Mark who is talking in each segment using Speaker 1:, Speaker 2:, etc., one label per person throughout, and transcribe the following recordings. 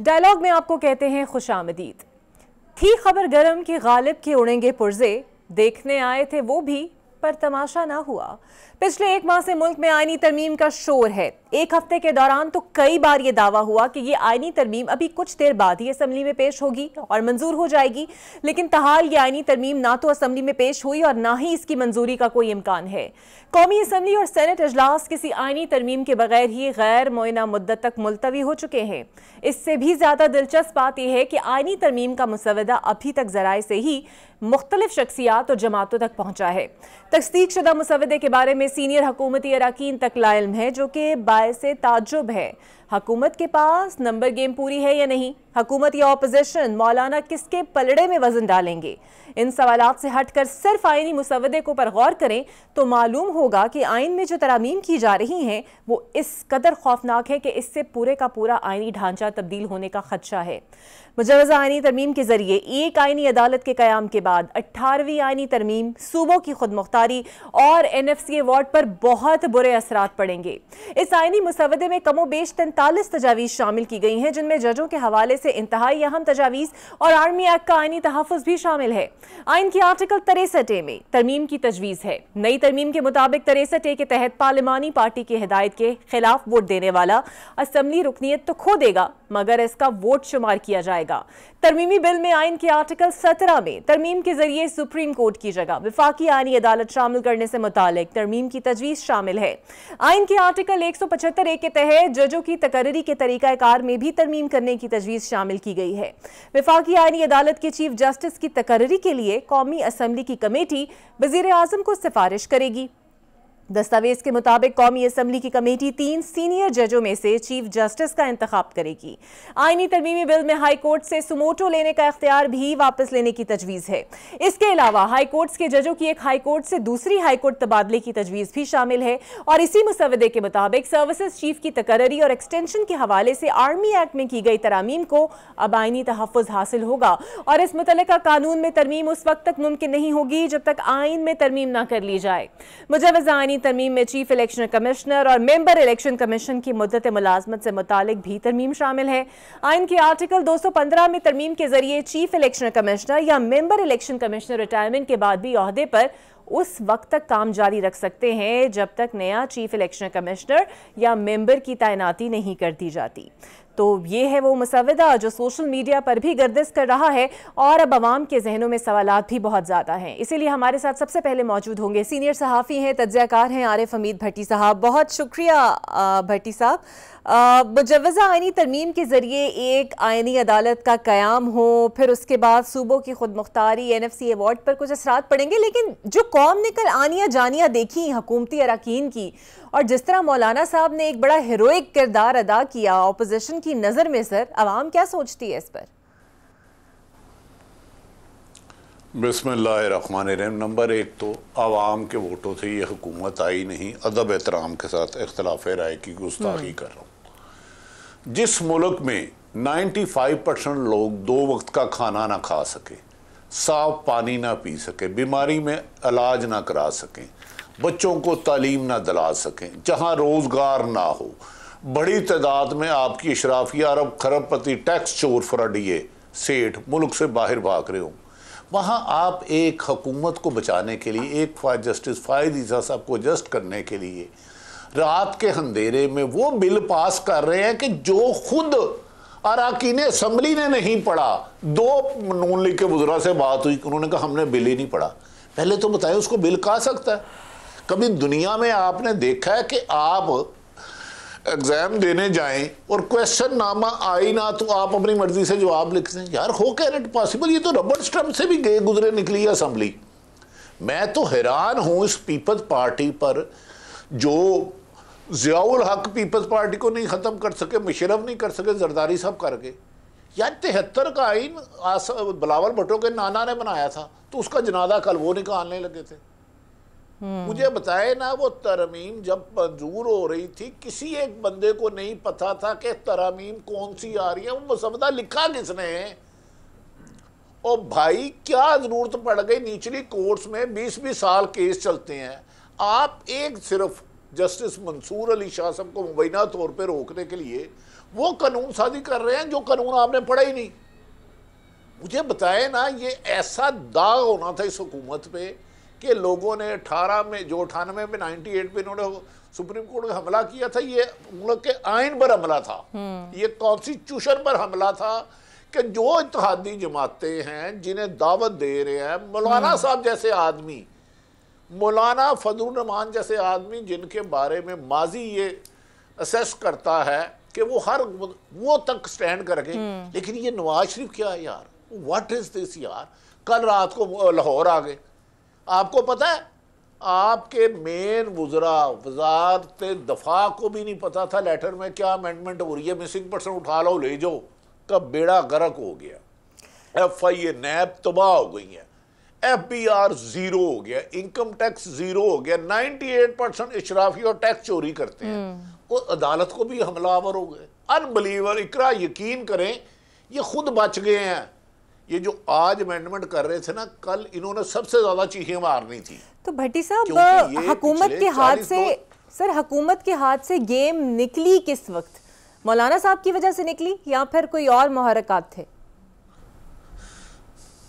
Speaker 1: Dialogue में आपको कहते हैं, खुश आमदीद. थी खबर गरम कि गालिब के उड़ेंगे पुर्जे। देखने आए थे वो भी, पर तमाशा ना हुआ। पिछले एक माह से मुल्क में आईनी तरमीम का शोर है। एक हफ़्ते के दौरान तो कई बार ये दावा हुआ कि ये आईनी तरमीम अभी कुछ देर बाद ही असम्बली में पेश होगी और मंजूर हो जाएगी। लेकिन तहाल ये आईनी तरमीम ना तो असम्बली में पेश हुई और ना ही इसकी मंजूरी का कोई इम्कान है। कौमी असम्बली और सेनेट अजलास किसी आईनी तरमीम के बगैर ही गैर मुइना मुद्दत तक मुलतवी हो चुके हैं। इससे भी ज़्यादा दिलचस्प बात यह है कि आईनी तरमीम का मुसवदा अभी तक जराए से ही मुख्तलिफ़ शख्सियात और जमातों तक पहुँचा है। तस्दीक शुदा मुसवदे के बारे में सीनियर हकूमती अरकान तक लाइम है जो कि बायस ताजुब है। हुकूमत के पास नंबर गेम पूरी है या नहीं? हुकूमत या अपोजिशन मौलाना किसके पलड़े में वज़न डालेंगे? इन सवाल से हटकर सिर्फ़ आइनी मुसवदे को पर गौर करें तो मालूम होगा कि आइन में जो तरामीम की जा रही हैं, वो इस कदर खौफनाक है कि इससे पूरे का पूरा आइनी ढांचा तब्दील होने का खदशा है। मुजवजा आइनी तरमीम के ज़रिए एक आइनी अदालत के क्याम के बाद अट्ठारहवीं आइनी तरमीम सूबों की खुद मुख्तारी और एन एफ़ सी अवार्ड पर बहुत बुरे असरात पड़ेंगे। इस आइनी मुसवदे में कमो बेश तैंतालीस तजावीज़ शामिल की गई हैं, जिनमें जजों के हवाले से इंतहाई अहम तजावीज़ और आर्मी एक्ट का आइनी तहफ़ भी शामिल है। आइन की आर्टिकल तिरसठ ए में तरमीम की तजवीज़ है। नई तरमीम के मुताबिक तिरसठ ए के तहत पार्लिमानी पार्टी की हिदायत के खिलाफ वोट देने वाला असम्बली रुकनीत तो खो देगा, मगर इसका वोट शुमार किया जाएगा। तरमीमी बिल में आइन के आर्टिकल सत्रह में तरमीम के ज़रिए सुप्रीम कोर्ट की जगह विफाकी आइनी अदालत शामिल करने से मुतालिक तरमीम की तजवीज़ शामिल है। आइन के आर्टिकल एक सौ पचहत्तर ए के तहत जजों की तकर्री के तरीक़ाकार में भी तरमीम करने की तजवीज़ शामिल की गई है। विफाकी आइनी अदालत के चीफ जस्टिस की तकर्री के लिए कौमी असम्बली की कमेटी वज़ीर आज़म को सिफारिश करेगी। दस्तावेज़ के मुताबिक कौमी असम्बली की कमेटी तीन सीनियर जजों में से चीफ जस्टिस का इंतखब करेगी। आईनी तरमीमी बिल में हाई कोर्ट से सुमोटो लेने का इख्तियार भी वापस लेने की तजवीज़ है। इसके अलावा हाई कोर्ट के जजों की एक हाई कोर्ट से दूसरी हाई कोर्ट तबादले की तजवीज़ भी शामिल है और इसी मुसवदे के मुताबिक सर्विसेज़ चीफ की तकर्री और एक्सटेंशन के हवाले से आर्मी एक्ट में की गई तरामीम को अब आईनी तहफ़ हासिल होगा और इस मुतल कानून में तरमीम उस वक्त तक मुमकिन नहीं होगी जब तक आइन में तरमीम न कर ली जाए। मुजवजा आइनी आइनी तरमीम में चीफ इलेक्शन कमिश्नर और मेंबर इलेक्शन कमीशन की मुद्दत मुलाजमत से मुतालिक भी तरमीम शामिल है। आइन के आर्टिकल 215 में तरमीम के ज़रिए चीफ इलेक्शन कमिश्नर या मेंबर इलेक्शन कमिश्नर रिटायरमेंट के बाद भी अहदे पर उस वक्त तक काम जारी रख सकते हैं, जब तक नया चीफ इलेक्शन कमिश्नर या मेंबर की तैनाती नहीं कर दी जाती। तो ये है वो मसवदा जो सोशल मीडिया पर भी गर्दिश कर रहा है और अब आवाम के जहनों में सवाल भी बहुत ज़्यादा हैं। इसीलिए हमारे साथ सबसे पहले मौजूद होंगे सीनियर सहाफ़ी हैं तजयाकार हैं आरिफ हमीद भट्टी साहब। बहुत शुक्रिया भट्टी साहब। मुजवज़ा आइनी तरमीम के ज़रिए एक आइनी अदालत का क़्याम हो, फिर उसके बाद सूबों की खुद मुख्तारी एन एफ़ सी अवार्ड पर कुछ असरा पड़ेंगे, लेकिन जो कौम ने कल आनिया जानिया देखी, हुकूमती अरकान की और जिस तरह मौलाना साहब ने एक बड़ा हीरोइक किरदार अदा किया अपोजिशन की नज़र में सर आवाम क्या सोचती है इस पर?
Speaker 2: बिसमीम नंबर एक तो आवाम के वोटों से ये हुकूमत आई नहीं अदब एहतराम के साथ इख्तलाफ राय की गुस्ताखी हम्म। कर रहा हूँ। जिस मुल्क में 95 परसेंट लोग दो वक्त का खाना ना खा सके साफ़ पानी ना पी सके बीमारी में इलाज ना करा सकें बच्चों को तालीम ना दिला सकें, जहाँ रोज़गार ना हो। बड़ी तादाद में आपकी अशराफिया अरब खरबपति टैक्स चोर फराडिए, सेठ, मुल्क से बाहर भाग रहे हों। वहाँ आप एक हकूमत को बचाने के लिए, एक जस्टिस फ़ायद ईसा साहब को जस्ट करने के लिए, रात के अंधेरे में वो बिल पास कर रहे हैं कि जो खुद अरकान असम्बली ने नहीं पढ़ा। दो नून लीग के बुज़ुर्ग से बात हुई उन्होंने कहा, हमने बिल ही नहीं पढ़ा। पहले तो बताए, उसको बिल कहा सकता है? कभी दुनिया में आपने देखा है कि आप एग्ज़ाम देने जाएँ और क्वेश्चन नामा आई ना तो आप अपनी मर्ज़ी से जवाब लिख दें। यार, हो कैन इट पॉसिबल ये तो रबर स्टम्प से भी गए गुजरे, निकली असम्बली मैं तो हैरान हूँ इस पीपल्स पार्टी पर, जो जियाउल हक पीपल्स पार्टी को नहीं ख़त्म कर सके मुशरफ नहीं कर सके, जरदारी साहब कर गए यार, तिहत्तर का आइन बिलावल भट्टो के नाना ने बनाया था तो उसका जनादा कल वो निकालने लगे थे। मुझे बताए ना वो तरमीम जब मंजूर हो रही थी, किसी एक बंदे को नहीं पता था कि तरमीम कौन सी आ रही है। वो मुसवदा लिखा किसने? और भाई, क्या ज़रूरत पड़ गई? निचली कोर्ट्स में बीस बीस साल केस चलते हैं। आप एक सिर्फ़ जस्टिस मंसूर अली शाह साहब को मुबैना तौर पर रोकने के लिए वो कानून साजी कर रहे हैं जो कानून आपने पढ़ा ही नहीं। मुझे बताए ना, ये ऐसा दाग होना था इस हुकूमत पे कि लोगों ने अठारह में जो अठानवे में नाइनटी एट में इन्होंने सुप्रीम कोर्ट में हमला किया था ये मुल्क के आइन पर हमला था। ये कॉन्स्टिट्यूशन पर हमला था कि जो इतिहादी जमातें हैं जिन्हें दावत दे रहे हैं मौलाना साहब जैसे आदमी मौलाना फजल रहमान जैसे आदमी जिनके बारे में माजी ये असेस करता है कि वो हर वो तक स्टैंड करके लेकिन ये नवाज़ शरीफ क्या है यार? व्हाट इज़ दिस यार? कल रात को लाहौर आ गए। आपको पता है? आपके मेन वजरा वजारत दफ़ा को भी नहीं पता था लेटर में क्या अमेंडमेंट हो रही है। मिसिंग पर्सन उठा लो ले जाओ। कब बेड़ा गर्क हो गया। एफ़ आई ए नैब तबाह हो गई है। एफ़ बी आर ज़ीरो हो गया। इनकम टैक्स ज़ीरो हो गया। 98 परसेंट इशराफी और टैक्स चोरी करते हैं। वो अदालत को भी हमलावर हो गए। अनबिलीवर इकरा यकीन करें ये खुद बच गए हैं। ये जो आज अमेंडमेंट कर रहे थे ना कल इन्होंने सबसे ज़्यादा चीखें मारनी थी।
Speaker 1: तो भट्टी साहब हुकूमत के हाथ से सर हुकूमत के हाथ से गेम निकली किस वक्त? मौलाना साहब की वजह से निकली या फिर कोई और मुहरकत थे?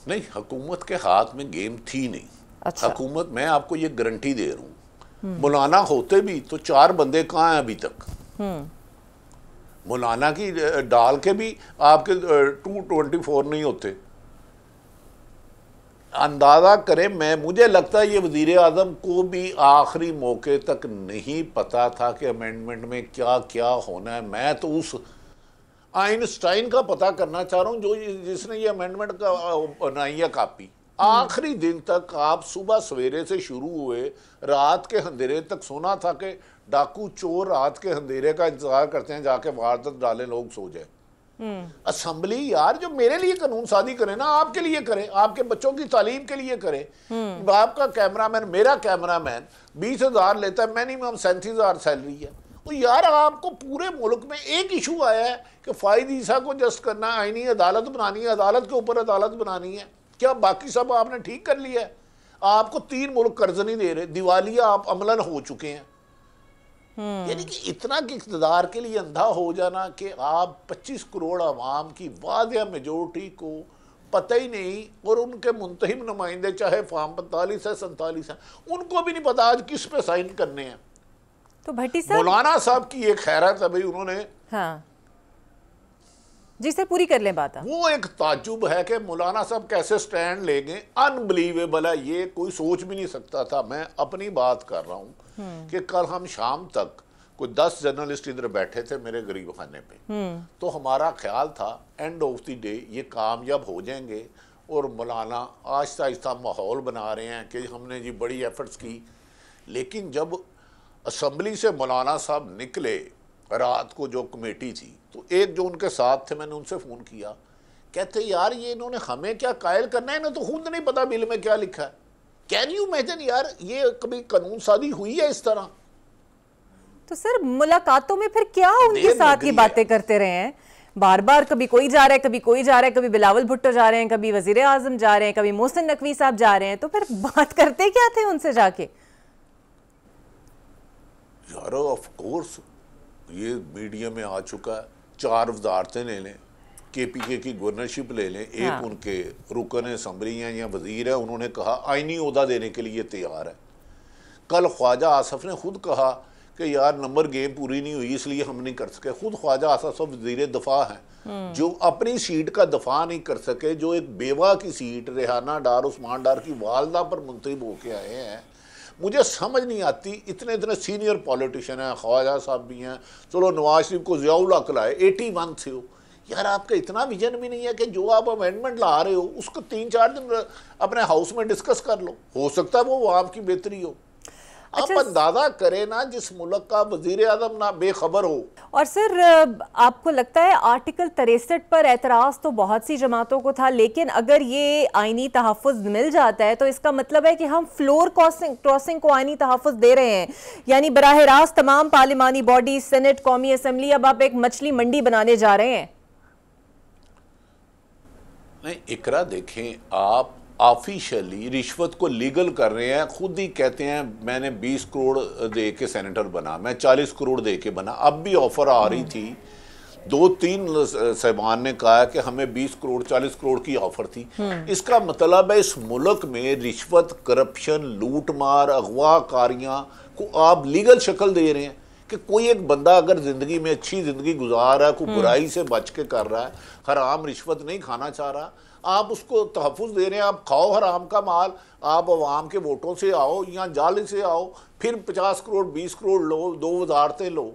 Speaker 2: नहीं हुकूमत के हाथ में गेम थी नहीं। अच्छा। हुकूमत मैं आपको ये गारंटी दे रहा हूँ। मौलाना होते भी तो चार बंदे कहाँ हैं अभी तक? हम्म। मौलाना की डाल के भी आपके टू ट्वेंटी फोर नहीं होते। अंदाज़ा करें मैं मुझे लगता है ये वज़ीर अजम को भी आखिरी मौके तक नहीं पता था कि अमेंडमेंट में क्या क्या होना है। मैं तो उस आइंस्टाइन का पता करना चाह रहा हूँ जो जिसने ये अमेंडमेंट का बनाई है कापी। आखिरी दिन तक आप सुबह सवेरे से शुरू हुए रात के अंधेरे तक सुना था कि डाकू चोर रात के अंधेरे का इंतज़ार करते हैं जाके वारदात डाले लोग सो जाए। असम्बली यार जो मेरे लिए कानून शादी करे ना आपके लिए करे आपके बच्चों की तालीम के लिए करे। आपका कैमरामैन मेरा कैमरामैन बीस हज़ार लेता है मिनिमम सैंतीस हज़ार सैलरी है। तो यार आपको पूरे मुल्क में एक इशू आया है कि फायद ईसा को जस्ट करना आईनी अदालत बनानी है अदालत के ऊपर अदालत बनानी है। क्या बाकी सब आपने ठीक कर लिया है? आपको तीन मुल्क कर्ज नहीं दे रहे दिवालिया आप अमलन हो चुके हैं। हम्म। यानी कि इतना कि इकतदार के लिए अंधा हो जाना कि आप 25 करोड़ आवाम की वादिया मेजोरिटी को पता ही नहीं और उनके मुंतहिम नुमाइंदे चाहे फॉर्म पैंतालीस है सैंतालीस है उनको भी नहीं पता आज किस पे साइन करने हैं।
Speaker 1: तो भट्टी साहब
Speaker 2: मौलाना साहब की एक खैरत है भाई उन्होंने
Speaker 1: हाँ। जी सर पूरी कर लें बात
Speaker 2: वो एक ताजुब है कि मौलाना साहब कैसे स्टैंड लेंगे? अनबिलीवेबल है ये कोई सोच भी नहीं सकता था। मैं अपनी बात कर रहा हूँ हम्म। कि कल हम शाम तक कोई दस जर्नलिस्ट इधर बैठे थे मेरे गरीब खाने पे। हम्म। तो हमारा ख्याल था एंड ऑफ़ द डे ये कामयाब हो जाएँगे और मौलाना आहिस्ता आहिस्ता माहौल बना रहे हैं कि हमने जी बड़ी एफर्ट्स की। लेकिन जब असम्बली से मौलाना साहब निकले रात को जो कमेटी थी तो एक जो उनके साथ थे मैंने उनसे फ़ोन किया। कहते यार ये इन्होंने हमें क्या कायल करना है? ना तो खुद नहीं पता बिल में क्या लिखा है। कैन यू इमेजिन यार ये कभी कानून सादी हुई है इस तरह?
Speaker 1: तो सर मुलाकातों में फिर क्या उनके साथ ये बातें करते रहे हैं? बार बार कभी कोई जा रहा है कभी कोई जा रहा है कभी बिलावल भुट्टो जा रहे हैं कभी वज़ीर आज़म जा रहे हैं कभी मोहसिन नकवी साहब जा रहे हैं तो फिर बात करते क्या थे उनसे जाके?
Speaker 2: यार ऑफ़ कोर्स ये मीडिया में आ चुका है चार वजारतें ले लें के पी के की गवर्नरशिप ले लें एक हाँ। उनके रुकन असम्बली हैं या वज़ीर है उन्होंने कहा आइनी अहदा देने के लिए तैयार है कल ख्वाजा आसफ ने खुद कहा कि यार नंबर गेम पूरी नहीं हुई इसलिए हम नहीं कर सके खुद ख्वाजा आसफ वज़ीर दफ़ा हैं हम्म। जो अपनी सीट का दफ़ा नहीं कर सके जो एक बेवा की सीट रेहाना डार उस्मान डार की वालदा पर मुंतब होके आए हैं मुझे समझ नहीं आती, इतने इतने सीनियर पॉलिटिशियन हैं, ख्वाजा साहब भी हैं। चलो, नवाज़ शरीफ को जियाउल लाए एटी वन से हो यार, आपका इतना विजन भी नहीं है कि जो आप अमेंडमेंट ला रहे हो, उसको तीन चार दिन अपने हाउस में डिस्कस कर लो। हो सकता है वो आपकी बेहतरी हो। आप अंदाज़ा करें ना जिस मुल्क का वज़ीर आज़म ना बेखबर हो।
Speaker 1: और सर आपको लगता है आर्टिकल तिरसठ पर एतराज़ तो बहुत सी जमातों को था लेकिन अगर ये आइनी तहफ़ मिल जाता है तो इसका मतलब है कि हम फ्लोर क्रॉसिंग क्रॉसिंग को आइनी तहफ़ दे रहे हैं। यानी बरह रास्त तमाम पार्लिमानी बॉडी सेनेट कौमी असम्बली अब आप एक मछली मंडी बनाने जा रहे हैं।
Speaker 2: नहीं इकरा देखें आप ऑफिशियली रिश्वत को लीगल कर रहे हैं खुद ही कहते हैं मैंने 20 करोड़ दे के सेनेटर बना मैं 40 करोड़ दे के बना। अब भी ऑफ़र आ रही थी। दो तीन साहबान ने कहा कि हमें 20 करोड़ 40 करोड़ की ऑफ़र थी। इसका मतलब है इस मुल्क में रिश्वत करप्शन लूट मार अगवा कारियाँ को आप लीगल शक्ल दे रहे हैं कि कोई एक बंदा अगर ज़िंदगी में अच्छी ज़िंदगी गुजार रहा है कोई बुराई से बच के कर रहा है हराम रिश्वत नहीं खाना चाह रहा आप उसको तहफ़ दे रहे हैं, आप खाओ हराम का माल, आप अवाम के वोटों से आओ या जाल से आओ, फिर पचास करोड़, बीस करोड़ लो, दो वजारतें लो।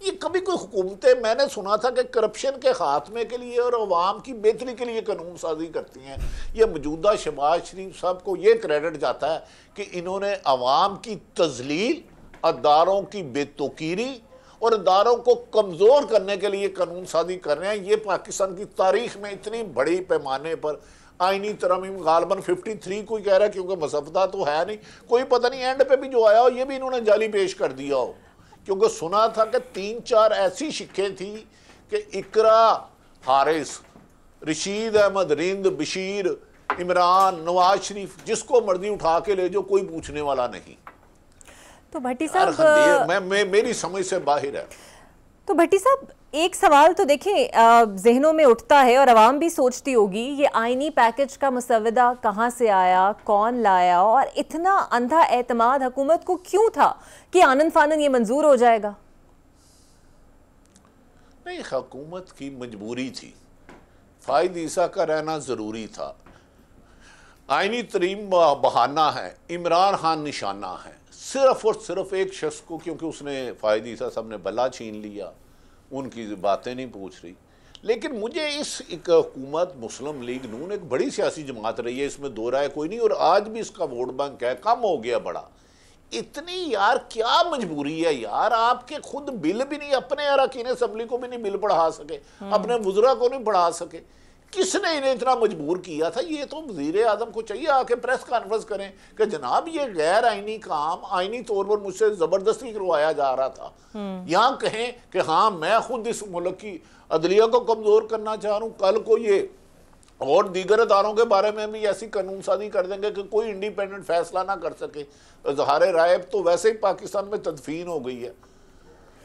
Speaker 2: ये कभी कोई हुकूमतें, मैंने सुना था कि करप्शन के खात्मे के लिए और अवाम की बेहतरी के लिए कानून साजी करती हैं। ये मौजूदा शबाज शरीफ साहब को ये क्रेडिट जाता है कि इन्होंने अवाम की तजलील, अदारों की बेतुकीरी और इदारों को कमज़ोर करने के लिए कानून साजी कर रहे हैं। ये पाकिस्तान की तारीख में इतनी बड़ी पैमाने पर आईनी तरमीम गालबन 53 कोई कह रहा है, क्योंकि मसफदा तो है नहीं। कोई पता नहीं एंड पे भी जो आया हो, ये भी इन्होंने जाली पेश कर दिया हो। क्योंकि सुना था कि तीन चार ऐसी शिक्के थी कि इकरा, हारिस, रशीद अहमद, रिंद, बशीर, इमरान, नवाज़ शरीफ, जिसको मर्ज़ी उठा के ले जो कोई पूछने वाला नहीं।
Speaker 1: तो भट्टी साहब
Speaker 2: मैं, मैं मेरी समझ से बाहर है।
Speaker 1: तो भट्टी साहब एक सवाल तो देखें जहनों में उठता है और आवाम भी सोचती होगी ये आइनी पैकेज का मुसवदा कहाँ से आया कौन लाया और इतना अंधा एतमाद हुकूमत को क्यों था कि आनंद फानन ये मंजूर हो जाएगा?
Speaker 2: नहीं हुकूमत की मजबूरी थी। फायद ईसा का रहना ज़रूरी था। आइनी तरीम बहाना है इमरान खान निशाना है। सिर्फ़ और सिर्फ़ एक शख्स को क्योंकि उसने फ़ायद ईसा साहब ने बला छीन लिया उनकी बातें नहीं पूछ रही। लेकिन मुझे इस एक हुकूमत मुस्लिम लीग नून एक बड़ी सियासी जमात रही है इसमें दो राय कोई नहीं और आज भी इसका वोट बैंक है कम हो गया बड़ा। इतनी यार क्या मजबूरी है यार आपके खुद बिल भी नहीं अपने अरकान असम्बली को भी नहीं बिल पढ़ा सके हम्म। अपने बुज़ुर्ग को नहीं पढ़ा सके। किसने इन्हें इतना मजबूर किया था? ये तो वज़ीर आज़म को चाहिए आके प्रेस कॉन्फ्रेंस करें कि जनाब ये गैर आईनी काम आईनी तौर पर मुझसे ज़बरदस्ती करवाया जा रहा था। हम्म। यहाँ कहें कि हाँ मैं खुद इस मुल्क की अदलिया को कमज़ोर करना चाह। रहा हूँ कल को ये और दीगर अदारों के बारे में भी ऐसी कानून साजी कर देंगे कि कोई इंडिपेंडेंट फैसला ना कर सके। इजहार राय तो वैसे ही पाकिस्तान में तदफीन हो गई है।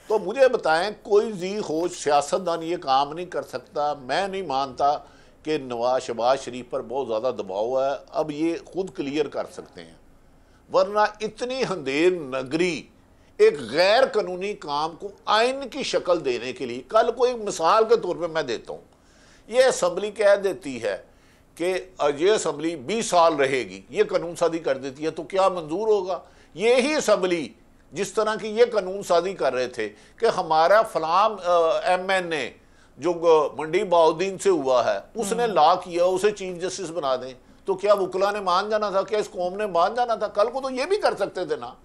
Speaker 2: तो मुझे बताएँ, कोई जी खोज सियासतदान ये काम नहीं कर सकता। मैं नहीं मानता कि नवाज़ शबाज शरीफ पर बहुत ज़्यादा दबाव है। अब ये खुद क्लियर कर सकते हैं। वरना इतनी हंदेर नगरी एक गैर कानूनी काम को आइन की शक्ल देने के लिए, कल को एक मिसाल के तौर पे मैं देता हूँ। ये असम्बली कह देती है कि ये असम्बली 20 साल रहेगी, ये कानून सादी कर देती है तो क्या मंजूर होगा? ये ही असम्बली जिस तरह की ये कानून सादी कर रहे थे कि हमारा फलाम एम एन ए जो मंडी बाउद्दीन से हुआ है उसने हम्म। ला किया उसे चीफ जस्टिस बना दें। तो क्या वकला ने मान जाना था? क्या इस कौम ने मान जाना था? कल को तो ये भी कर सकते थे ना।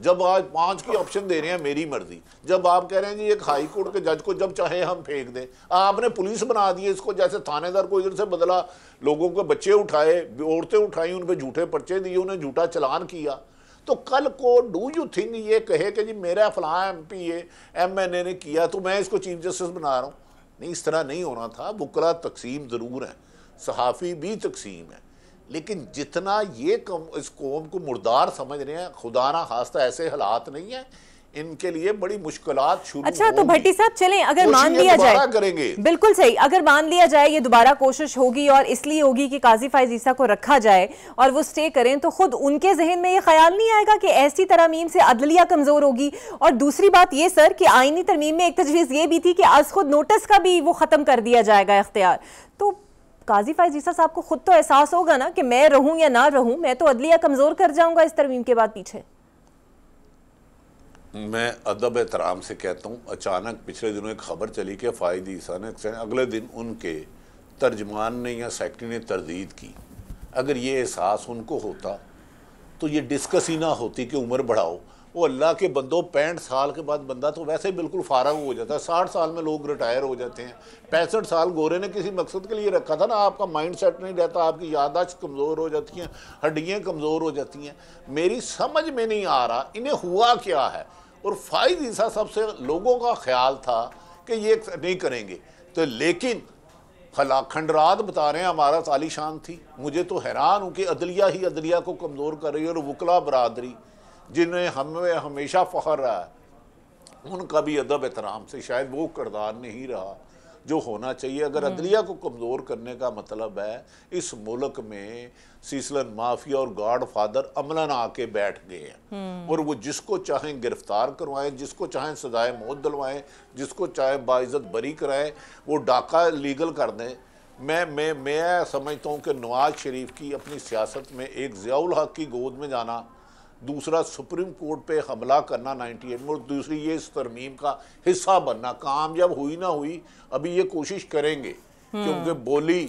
Speaker 2: जब आज पाँच की ऑप्शन दे रहे हैं मेरी मर्ज़ी। जब आप कह रहे हैं जी एक हाई कोर्ट के जज को जब चाहे हम फेंक दें। आपने पुलिस बना दी इसको जैसे थानेदार को इधर से बदला लोगों के बच्चे उठाए औरतें उठाई उन पर झूठे पर्चे दिए उन्हें झूठा चलान किया। तो कल को डू यू थिंक ये कहे कि जी मेरा फलां M P M N A ने किया तो मैं इसको चीफ जस्टिस बना रहा हूँ? नहीं, इस तरह नहीं होना था। बुकरा तकसीम ज़रूर है। सहाफ़ी भी तकसीम है। लेकिन जितना ये कम, इस कौम को मुर्दार समझ रहे हैं, खुदा ना खास्ता ऐसे हालात नहीं है इनके लिए बड़ी मुश्किल शुरू
Speaker 1: अच्छा तो भट्टी साहब चले अगर मान लिया जाए।
Speaker 2: करेंगे।
Speaker 1: बिल्कुल सही अगर मान लिया जाए ये दोबारा कोशिश होगी और इसलिए होगी कि काजी फायज ईसा को रखा जाए और वो स्टे करें तो खुद उनके जहन में ये ख्याल नहीं आएगा कि ऐसी तरमीम से अदलिया कमज़ोर होगी। और दूसरी बात ये सर कि आईनी तरमीम में एक तजवीज़ ये भी थी कि आज खुद नोटिस का भी वो ख़त्म कर दिया जाएगा इख्तियार। तो काजी फायज ईसा साहब को खुद तो एहसास होगा ना कि मैं रहूँ या ना रहूँ मैं तो अदलिया कमज़ोर कर जाऊँगा इस तरमीम के बाद पीछे।
Speaker 2: मैं अदब एहतराम से कहता हूँ, अचानक पिछले दिनों एक खबर चली कि फ़ायद ईसा ने अगले दिन उनके तर्जमान ने या सेक्रेटरी ने तरदीद की। अगर ये एहसास उनको होता तो ये डिस्कस ही ना होती कि उम्र बढ़ाओ। वो अल्लाह के बंदो, पैंठ साल के बाद बंदा तो वैसे ही बिल्कुल फारग हो जाता है। साठ साल में लोग रिटायर हो जाते हैं। पैंसठ साल गोरे ने किसी मकसद के लिए रखा था ना, आपका माइंड सेट नहीं रहता, आपकी यादाश्त कमज़ोर हो जाती हैं, हड्डियाँ कमज़ोर हो जाती हैं। मेरी समझ में नहीं आ रहा, इन्हें हुआ क्या है? और फाइज ईसा सबसे लोगों का ख्याल था कि ये नहीं करेंगे। तो लेकिन खला खंडरात बता रहे हैं, हमारा तालीशान थी। मुझे तो हैरान हूँ कि अदलिया ही अदलिया को कमज़ोर कर रही है और वकला बरदरी, जिन्हें हमें हमेशा फ़ख्र रहा है, उनका भी अदब एहतराम से शायद वो करदार नहीं रहा। जो होना चाहिए। अगर अदलिया को कमज़ोर करने का मतलब है इस मुल्क में सीसलन माफिया और गॉड फादर अमलन आके बैठ गए हैं। और वो जिसको चाहें गिरफ़्तार करवाएँ जिसको चाहें सजाए मौत दिलवाएँ जिसको चाहे बाइज्जत बरी कराएँ वो डाका लीगल कर दें। मैं मैं मैं समझता हूँ कि नवाज़ शरीफ की अपनी सियासत में एक ज़ियाउल हक की गोद में जाना दूसरा सुप्रीम कोर्ट पे हमला करना 98 में और दूसरी ये इस तरमीम का हिस्सा बनना कामयाब हुई ना हुई अभी ये कोशिश करेंगे क्योंकि बोली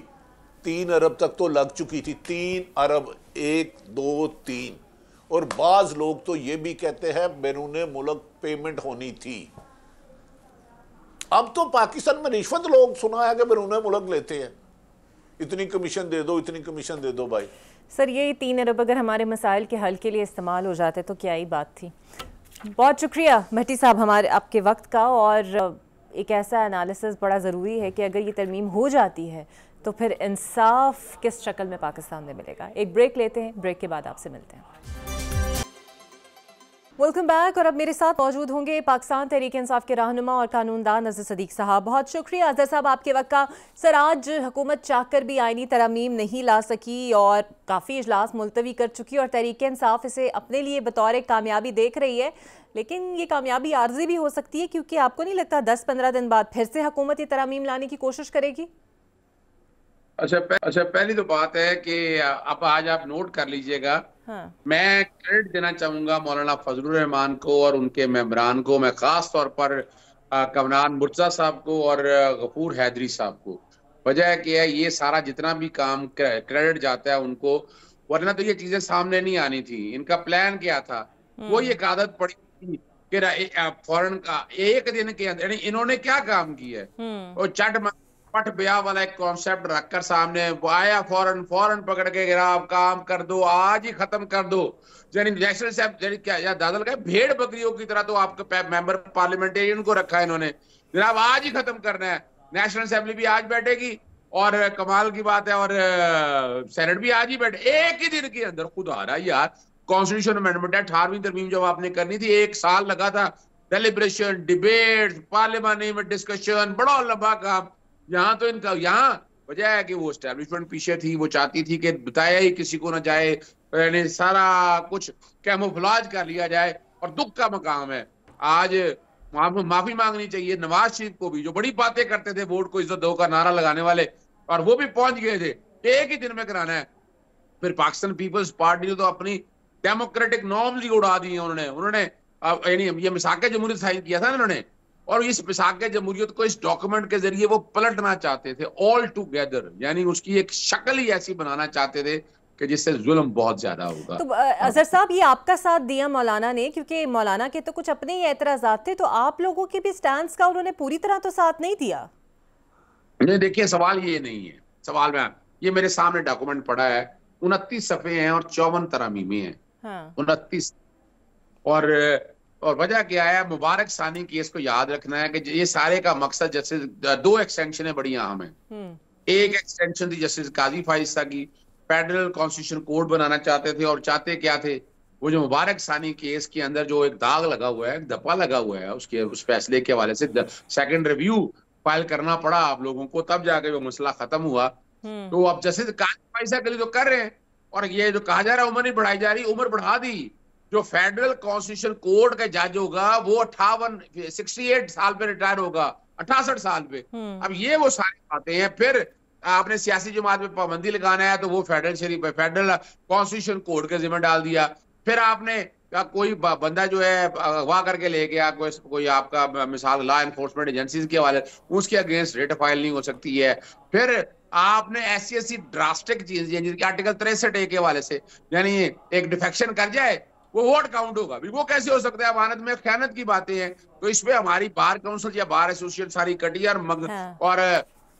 Speaker 2: तीन अरब तक तो लग चुकी थी तीन अरब एक दो तीन। और बाज लोग तो ये भी कहते हैं बैरून मुल्क पेमेंट होनी थी। अब तो पाकिस्तान में रिश्वत लोग सुना है कि बैरून मुल्क लेते हैं। इतनी कमीशन दे दो इतनी कमीशन दे दो भाई।
Speaker 1: सर ये तीन अरब अगर हमारे मसाइल के हल के लिए इस्तेमाल हो जाते तो क्या ही बात थी। बहुत शुक्रिया भट्टी साहब हमारे, आपके वक्त का और एक ऐसा एनालिसिस बड़ा ज़रूरी है कि अगर ये तरमीम हो जाती है तो फिर इंसाफ किस शक्ल में पाकिस्तान में मिलेगा। एक ब्रेक लेते हैं ब्रेक के बाद आपसे मिलते हैं। वेलकम बैक और अब मेरे साथ मौजूद होंगे पाकिस्तान तहरीक इंसाफ के रहनुमा और कानूनदान नज़र सदीक साहब। बहुत शुक्रिया। अजहर साहब, आपके वक्त का सर आज हुकूमत चाहकर भी आइनी तरमीम नहीं ला सकी और काफ़ी इजलास मुलतवी कर चुकी और तहरीक इंसाफ इसे अपने लिए बतौर कामयाबी देख रही है। लेकिन ये कामयाबी आर्जी भी हो सकती है क्योंकि आपको नहीं लगता दस पंद्रह दिन बाद फिर से हुकूमत ये तरमीम लाने की कोशिश करेगी?
Speaker 3: अच्छा अच्छा पहली तो बात है कि अब आज आप नोट कर लीजिएगा हाँ। मैं क्रेडिट देना चाहूँगा मौलाना फजल रहमान को और उनके मेम्बरान को मैं खास तौर पर कमरान मुर्जा साहब को और गफूर हैदरी साहब को वजह क्या है ये सारा जितना भी काम क्रेडिट जाता है उनको वरना तो ये चीज़ें सामने नहीं आनी थी इनका प्लान क्या था वो ये हम्म। आदत पड़ी थी कि फॉरन का एक दिन के अंदर इन्होंने क्या काम किया है हम्म। और चट पट ब्याह वाला एक कॉन्सेप्ट रखकर सामने आया फ़ौरन फ़ौरन पकड़ के गिरा आप काम कर दो, आज ही खत्म कर दो। यानी नेशनल साहब क्या, या दादल का भेड़ बकरियों की तरह तो आपके मेंबर पार्लियामेंटेरियन को रखा है इन्होंने। जनाब, आज ही खत्म करना है। नेशनल असेंबली भी आज बैठेगी, और कमाल की बात है, और सेनेट भी आज ही बैठे, एक ही दिन के अंदर। खुद आ रहा है यार कॉन्स्टिट्यूशन अमेंडमेंट है, अठारहवीं तरमीम जब आपने करनी थी, एक साल लगा था। डेलिब्रेशन डिबेट पार्लियामानी डिस्कशन बड़ा लंबा काम। यहाँ तो इनका, यहाँ, वजह है कि वो स्टैब्लिशमेंट पीछे थी, वो चाहती थी कि बताया ही किसी को ना जाए, यानी सारा कुछ कैमोफ्लाज कर लिया जाए, और दुख का मकाम है। आज माफ़ी मांगनी चाहिए नवाज़ शरीफ को भी, जो बड़ी बातें करते थे वोट को इज़्ज़त दो का नारा लगाने वाले, और वो भी पहुँच गए थे, एक ही दिन में कराना है। फिर पाकिस्तान पीपल्स पार्टी ने तो अपनी डेमोक्रेटिक नॉर्म्स ही उड़ा दी है उन्होंने उन्होंने ये मिसाक जमहूरियत साइन किया था ना उन्होंने और इस मिसाक जमहूरियत को इस डॉक्यूमेंट के ज़रिए वो पलटना चाहते थे ऑल टूगेदर यानी उसकी एक शक्ल ही ऐसी बनाना चाहते थे कि जिससे जुल्म बहुत ज़्यादा होगा।
Speaker 1: तो अजहर साहब ये आपका साथ दिया मौलाना ने क्योंकि मौलाना के तो कुछ अपने ही एतराजात थे तो आप लोगों के भी स्टैंड का उन्होंने पूरी तरह तो साथ नहीं दिया?
Speaker 3: नहीं देखिए सवाल ये नहीं है। सवाल में ये मेरे सामने डॉक्यूमेंट पड़ा है। उनतीस सफे हैं और चौवन तरमीमें हैं। हाँ। उनतीस। और और वजह क्या है? मुबारक सानी केस को याद रखना है कि ये सारे का मकसद जैसे दो एक्सटेंशन है बड़ी अहम है। एक एक्सटेंशन थी जस्टिस काजी फाइसा की। फेडरल कॉन्स्टिट्यूशन कोड बनाना चाहते थे और चाहते क्या थे? वो जो मुबारक सानी केस के अंदर जो एक दाग लगा हुआ है एक धप्पा लगा हुआ है उसके उस फैसले के हवाले से सेकंड रिव्यू फ़ाइल करना पड़ा आप लोगों को तब जाके वो मसला खत्म हुआ। हम्म। तो अब जैसे काजी फाइसा के लिए जो कर रहे हैं और ये जो कहा जा रहा है उम्र नहीं बढ़ाई जा रही उम्र बढ़ा दी। जो फेडरल कॉन्स्टिट्यूशन कोर्ट का जज होगा वो अट्ठावन सिक्सटी एट साल पे रिटायर होगा अठासठ साल पे। हम्म। अब ये वो सारी बातें हैं। फिर आपने सियासी जमात पे पाबंदी लगाना है तो वो federal Sharif federal constitution court के जिम्मे डाल दिया। फिर आपने कोई बंदा जो है अगवा करके ले गया कोई कोई आपका मिसाल लॉ एनफोर्समेंट एजेंसीज के हवाले उसके अगेंस्ट रेट फ़ाइल नहीं हो सकती है। फिर आपने ऐसी ऐसी ड्रास्टिक चीज़ आर्टिकल तिरसठ ए के हवाले से यानी एक डिफेक्शन कर जाए वो वोट काउंट होगा वो कैसे हो सकता है? अमानत में खयानत की बातें हैं। तो इसमें हमारी बार काउंसिल या बार एसोसिएशन सारी कटी और मग हाँ। और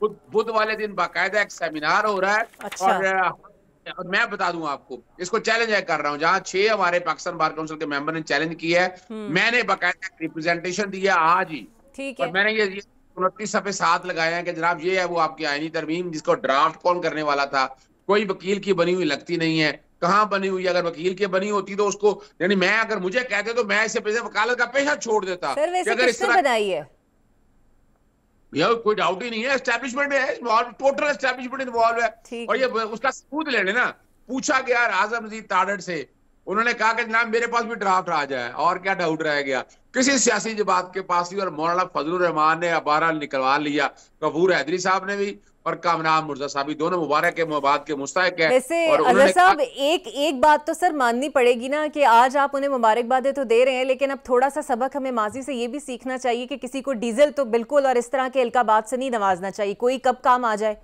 Speaker 3: बुध वाले दिन बाकायदा एक सेमिनार हो रहा है। अच्छा। और और मैं बता दूँ आपको इसको चैलेंज कर रहा हूँ। जहाँ छह हमारे पाकिस्तान बार काउंसिल के मेंबर ने चैलेंज किया है हम्म। मैंने बाकायदा रिप्रेजेंटेशन दिया आज ही। ठीक है। और मैंने ये उनतीस सफे साथ लगाए हैं कि जनाब ये है वो आपकी आईनी तरमीम जिसको ड्राफ्ट कौन करने वाला था? कोई वकील की बनी हुई लगती नहीं है। कहाँ बनी हुई अगर वकील की बनी होती तो उसको यानी मैं अगर मुझे कहते तो मैं इसे पैसे वकालत का पेशा छोड़ देता।
Speaker 1: अगर इस तरह बनाई है?
Speaker 3: यह कोई डाउट ही नहीं है एस्टेब्लिशमेंट है टोटल एस्टेब्लिशमेंट इन्वॉल्व है। और ये उसका सबूत ले लेना। पूछा गया आज़म जी ताड़र से। उन्होंने कहा कि जनाब मेरे पास भी ड्राफ्ट आ जाए और क्या डाउट रह गया? किसी सियासी जमात के पास ही और मौलाना फजल रहमान ने अबारा निकलवा लिया कपूर हैदरी साहब ने भी। और कामरान मुर्जा साहब दोनों मुबारक के मुबाद के मुस्तक
Speaker 1: है। वैसे अजहर साहब एक एक बात तो सर माननी पड़ेगी ना कि आज आप उन्हें मुबारकबादें तो दे रहे हैं लेकिन अब थोड़ा सा सबक हमें माजी से ये भी सीखना चाहिए कि किसी को डीजल तो बिल्कुल और इस तरह के इल्काबाद से नहीं नवाजना चाहिए। कोई कब काम आ जाए?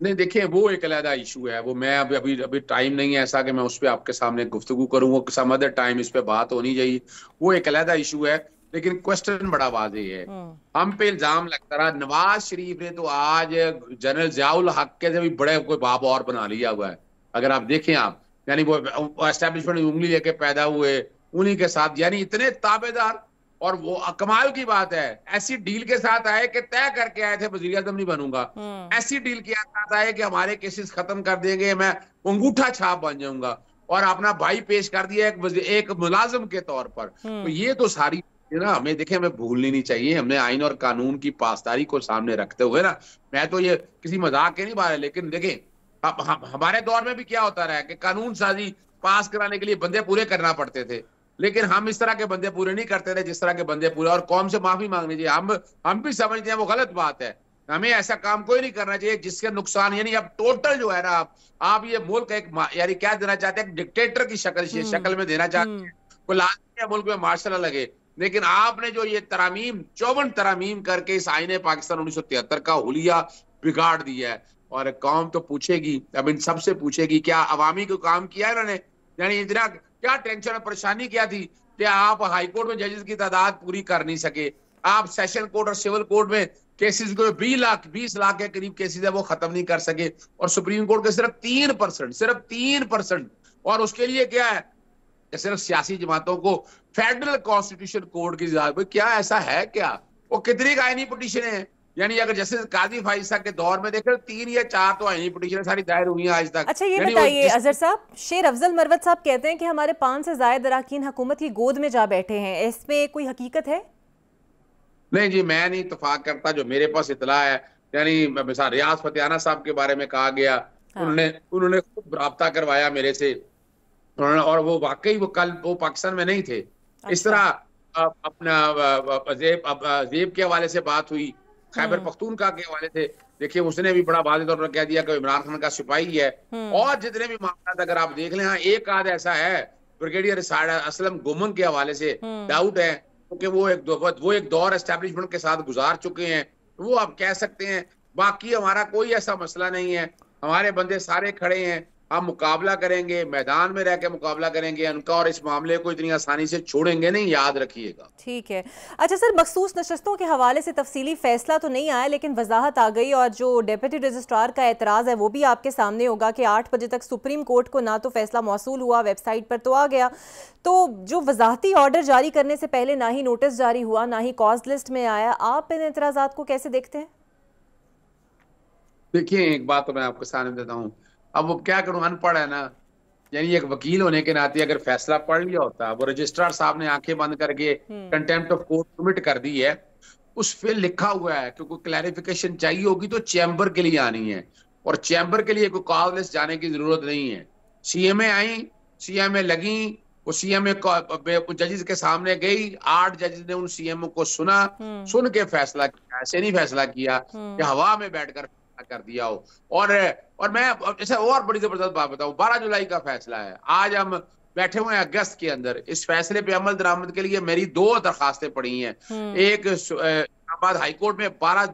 Speaker 3: नहीं देखिए वो एक अलहदा इशू है। वो मैं अभी अभी अभी टाइम नहीं है ऐसा कि मैं उस पर आपके सामने गुफ्तु करूँ वो सम अदर टाइम इस पर बात होनी चाहिए। वो एक अलहदा इशू है लेकिन क्वेश्चन बड़ा वाजी है हम्म। हम पे इल्ज़ाम लगता रहा नवाज़ शरीफ ने तो आज जनरल जियाउल हक के से भी बड़े कोई बाप और बना लिया हुआ है अगर आप देखें आप यानी वो एस्टेब्लिशमेंट उंगली लेके पैदा हुए उन्हीं के साथ यानी इतने ताबेदार और वो कमाल की बात है ऐसी डील के साथ आए कि तय करके आए थे वज़ीर आज़म नहीं बनूँगा हम्म। ऐसी डील के साथ आए कि हमारे केसेस खत्म कर देंगे मैं अंगूठा छाप बन जाऊँगा और अपना भाई पेश कर दिया एक एक मुलाजिम के तौर पर हम्म। तो ये तो सारी ना? हमें देखे हमें भूलनी नहीं चाहिए। हमने आइन और कानून की पासदारी को सामने रखते हुए ना मैं तो ये किसी मज़ाक के नहीं बारे लेकिन देखें हमारे दौर में भी क्या होता रहा है कि कानून साजी पास कराने के लिए बंदे पूरे करना पड़ते थे। लेकिन हम इस तरह के बंदे पूरे नहीं करते थे जिस तरह के बंदे पूरे और कौम से माफ़ी मांगनी चाहिए। हम हम भी समझते हैं वो गलत बात है। हमें ऐसा काम कोई नहीं करना चाहिए जिसके नुकसान यानी अब टोटल जो है ना आप आप ये मुल्क एक यानी क्या देना चाहते हैं डिक्टेटर की शक्ल हम्म। शक्ल में देना चाहते हैं। हम्म। लाजमी है मुल्क में मार्शल लगे। लेकिन आपने जो ये तरामीम, चौवन तरामीम करके इस आईने पाकिस्तान उन्नीस सौ तिहत्तर का हुलिया बिगाड़ दिया है। और कौम तो पूछेगी, अब इन सबसे पूछेगी, क्या अवामी को काम किया है इन्होंने? यानी इतना क्या टेंशन और परेशानी क्या थी कि आप हाईकोर्ट में जजेस की तादाद पूरी कर नहीं सके? आप सेशन कोर्ट और सिविल कोर्ट में केसेस को बीस लाख बीस लाख के करीब केसेस है, वो खत्म नहीं कर सके। और सुप्रीम कोर्ट के सिर्फ़ तीन परसेंट, सिर्फ़ तीन परसेंट। और उसके लिए क्या है? सिर्फ़ सियासी जमातों को फेडरल कॉन्स्टिट्यूशन कोर्ट की क्या ऐसा है क्या? वो कितनी आईनी पटिशन है? यानी अगर जैसे काजी फाइसा के दौर में देखें तीन या चार तो आई पिटिशन सारी दायर हुई हैं आज तक।
Speaker 1: अच्छा ये बताइए अजहर साहब शेर अफजल मरवत साहब कहते हैं कि हमारे पाँच से ज़्यादा अरकान हुकूमत की गोद में जा बैठे हैं। इसमें कोई हकीकत है?
Speaker 3: नहीं जी मैं नहीं इतफाक करता जो मेरे पास इतला है। यानी मिसाल रियाज फतेहाना साहब के बारे में कहा गया। हाँ। उन्होंने उन्होंने खुद रबता करवाया मेरे से। और वो वाकई वो कल वो पाकिस्तान में नहीं थे अच्छा। इस तरह अपना जेब जेब के हवाले से बात हुई खैबर हम्म। पख्तूनखा के हवाले से देखिए उसने भी बड़ा वाजे तौर पर कह दिया कि इमरान खान का सिपाही है हम्म। और जितने भी मामला अगर आप देख लें हाँ एक आध ऐसा है ब्रिगेडियर असलम गुमन के हवाले से डाउट हम्म। है क्योंकि वो एक वो एक दौर एस्टेब्लिशमेंट के साथ गुजार चुके हैं वो आप कह सकते हैं बाकी हमारा कोई ऐसा मसला नहीं है हमारे बंदे सारे खड़े हैं हम मुकाबला करेंगे मैदान में रह के मुकाबला करेंगे उनका और इस मामले को इतनी आसानी से छोड़ेंगे नहीं याद रखिएगा।
Speaker 1: ठीक है। अच्छा सर मखसूस नशस्तों के हवाले से तफसीली फैसला तो नहीं आया लेकिन वजाहत आ गई और जो डेप्यूटी रजिस्ट्रार का एतराज़ है वो भी आपके सामने होगा कि आठ बजे तक सुप्रीम कोर्ट को ना तो फैसला मौसू हुआ वेबसाइट पर तो आ गया। तो जो वजाहती ऑर्डर जारी करने से पहले ना ही नोटिस जारी हुआ ना ही कॉज लिस्ट में आया आप इन एतराज़ा को कैसे देखते हैं?
Speaker 3: देखिए एक बात तो मैं आपके सामने देता हूँ। अब वो क्या करूँ? अनपढ़ है ना। यानी एक वकील होने के नाते अगर फैसला पढ़ लिया होता वो रजिस्ट्रार साहब ने आँखें बंद करके कंटेम्प्ट ऑफ़ कोर्ट कमिट कर दी है उस पे लिखा हुआ है कि कोई क्लैरिफिकेशन चाहिए होगी तो चैम्बर के लिए आनी है। और चैम्बर के लिए कोई कॉल लिस्ट जाने की ज़रूरत नहीं है। सीएमए आई सीएमए लगी वो सीएमए जजेस के सामने गई आठ जजेस ने उन सीएमओ को सुना हम्म। सुन के फैसला किया ऐसे नहीं फैसला किया हम्म। कि हवा में बैठकर कर दिया हो। और और मैं जैसे और बड़ी ज़बरदस्त बात बताऊँ बारह जुलाई का फैसला है। आज हम बैठे हुए हैं अगस्त के अंदर। इस फैसले पे अमल दरामद के लिए मेरी दो दरखास्तें पड़ी हैं। हम्म। एक इस्लामाबाद हाईकोर्ट में बारह